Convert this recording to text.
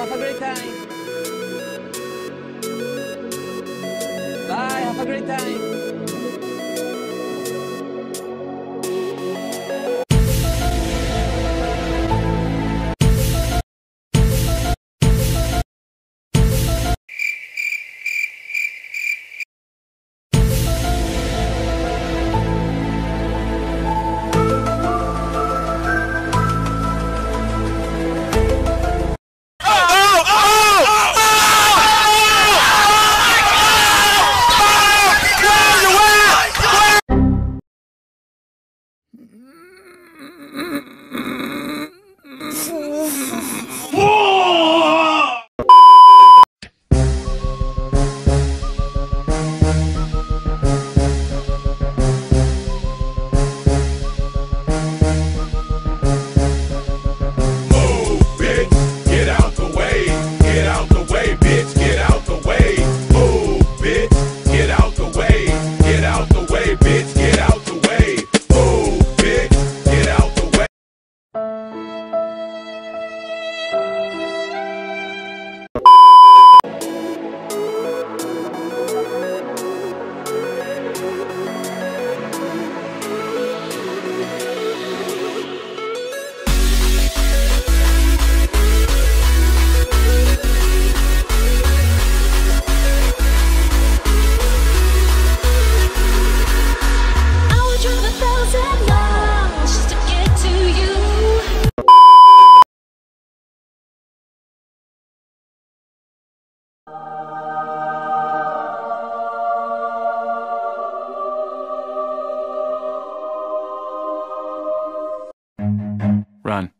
Have a great time. Bye. Have a great time. Run.